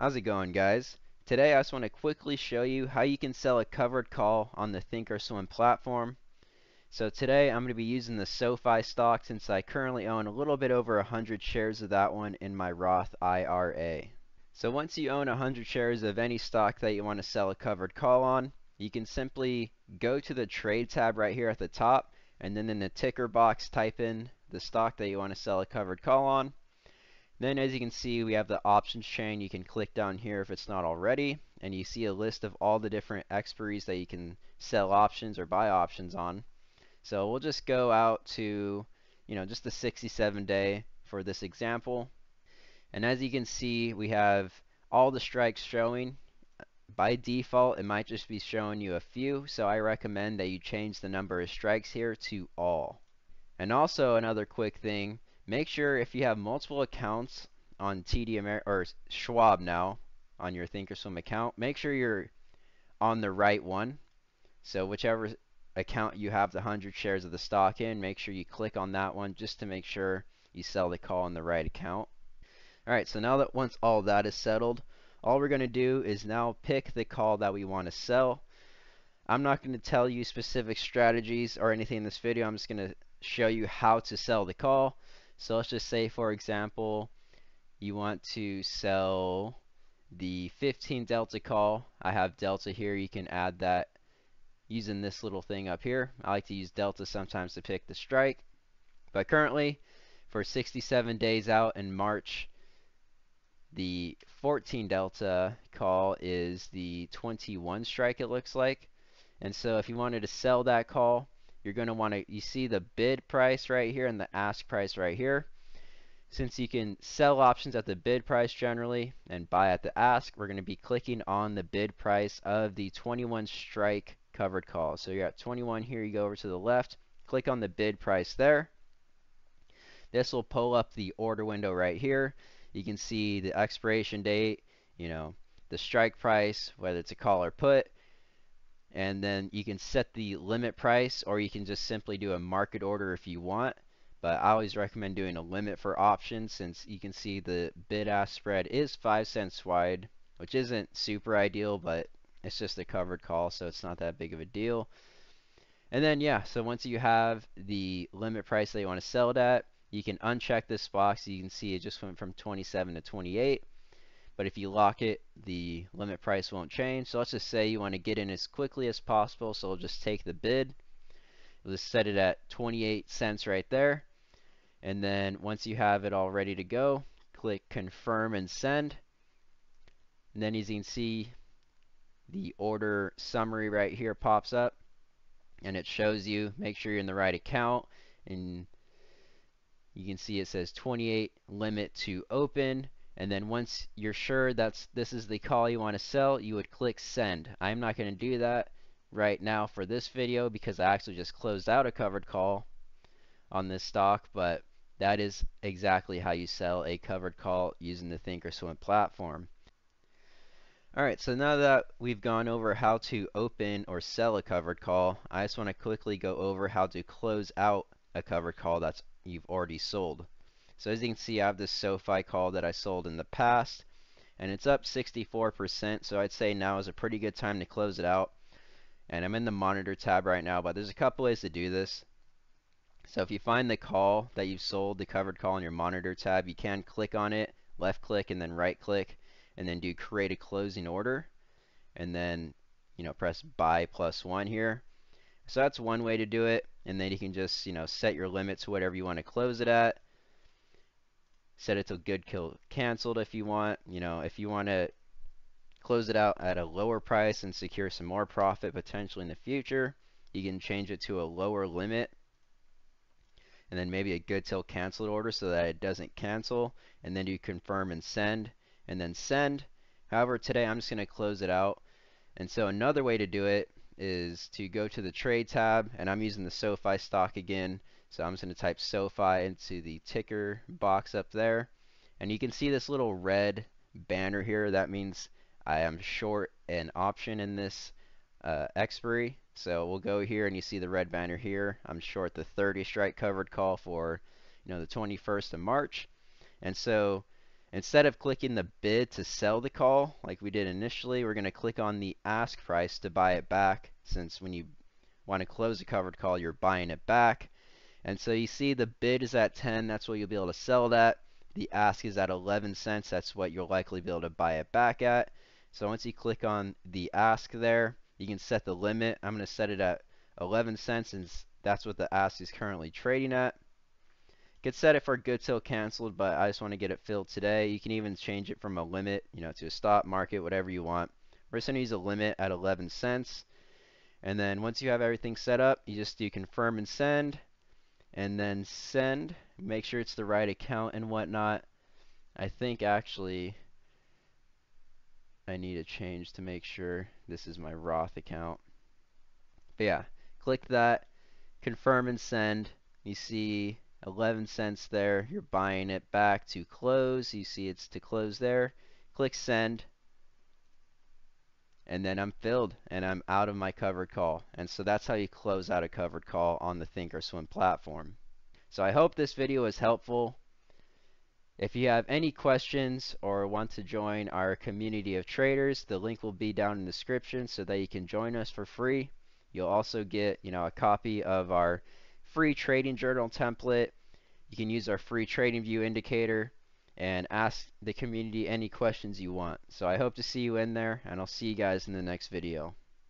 How's it going guys? Today I just want to quickly show you how you can sell a covered call on the Thinkorswim platform. So today I'm going to be using the SoFi stock since I currently own a little bit over 100 shares of that one in my Roth IRA. So once you own 100 shares of any stock that you want to sell a covered call on, you can simply go to the trade tab right here at the top and then in the ticker box type in the stock that you want to sell a covered call on then as you can see, we have the options chain. You can click down here if it's not already, and you see a list of all the different expiries that you can sell options or buy options on. So we'll just go out to, you know, just the 67 day for this example. And as you can see, we have all the strikes showing. By default, it might just be showing you a few, so I recommend that you change the number of strikes here to all. And also another quick thing, Make sure if you have multiple accounts on TD Amer or Schwab now on your Thinkorswim account, make sure you're on the right one. So whichever account you have the 100 shares of the stock in, make sure you click on that one just to make sure you sell the call in the right account. Alright, so now that once all that is settled, all we're going to do is now pick the call that we want to sell. I'm not going to tell you specific strategies or anything in this video. I'm just going to show you how to sell the call. So let's just say, for example, you want to sell the 15 delta call. I have delta here. You can add that using this little thing up here. I like to use delta sometimes to pick the strike. But currently, for 67 days out in March, the 14 delta call is the 21 strike it looks like. And so if you wanted to sell that call, you're going to want to, you see the bid price right here and the ask price right here. Since you can sell options at the bid price generally and buy at the ask, we're going to be clicking on the bid price of the 21 strike covered call. So you're at 21 here, you go over to the left, click on the bid price there. This will pull up the order window right here. You can see the expiration date, you know, the strike price, whether it's a call or put, and then you can set the limit price or you can just simply do a market order if you want. But I always recommend doing a limit for options since you can see the bid ask spread is 5 cents wide which isn't super ideal but it's just a covered call so it's not that big of a deal. And then yeah so once you have the limit price that you want to sell it at you can uncheck this box. You can see it just went from 27 to 28 but if you lock it, the limit price won't change. So let's just say you want to get in as quickly as possible. So we'll just take the bid. We'll just set it at 28 cents right there. And then once you have it all ready to go, click confirm and send. And then as you can see, the order summary right here pops up and it shows you make sure you're in the right account and you can see it says 28 limit to open and then once you're sure that's this is the call you want to sell, you would click send. I'm not going to do that right now for this video because I actually just closed out a covered call on this stock, but that is exactly how you sell a covered call using the Thinkorswim platform. Alright, so now that we've gone over how to open or sell a covered call, I just want to quickly go over how to close out a covered call that you've already sold. So as you can see, I have this SoFi call that I sold in the past, and it's up 64%, so I'd say now is a pretty good time to close it out. And I'm in the monitor tab right now, but there's a couple ways to do this. So if you find the call that you've sold, the covered call in your monitor tab, you can click on it, left click and then right click, and then do create a closing order, and then you know press buy plus one here. So that's one way to do it, and then you can just you know set your limit to whatever you want to close it at set it to good till canceled if you want. You know, if you want to close it out at a lower price and secure some more profit potentially in the future, you can change it to a lower limit and then maybe a good till canceled order so that it doesn't cancel and then you confirm and send and then send. However, today I'm just going to close it out. And so another way to do it is to go to the trade tab and I'm using the SoFi stock again so I'm just going to type SoFi into the ticker box up there. And you can see this little red banner here. That means I am short an option in this uh, expiry. So we'll go here and you see the red banner here. I'm short the 30 strike covered call for you know the 21st of March. And so Instead of clicking the bid to sell the call like we did initially, we're going to click on the ask price to buy it back since when you want to close a covered call, you're buying it back. And so you see the bid is at 10, that's what you'll be able to sell that. The ask is at 11 cents, that's what you'll likely be able to buy it back at. So once you click on the ask there, you can set the limit. I'm going to set it at 11 cents and that's what the ask is currently trading at. You set it for good till canceled, but I just want to get it filled today. You can even change it from a limit, you know, to a stop market, whatever you want. We're just going to use a limit at 11 cents. And then once you have everything set up, you just do confirm and send. And then send. Make sure it's the right account and whatnot. I think actually I need a change to make sure this is my Roth account. But yeah, click that, confirm and send. You see 11 cents there. You're buying it back to close. You see it's to close there. Click send. And then I'm filled and I'm out of my covered call. And so that's how you close out a covered call on the Thinkorswim platform. So I hope this video was helpful. If you have any questions or want to join our community of traders, the link will be down in the description so that you can join us for free. You'll also get, you know, a copy of our free trading journal template. You can use our free TradingView indicator and ask the community any questions you want. So I hope to see you in there and I'll see you guys in the next video.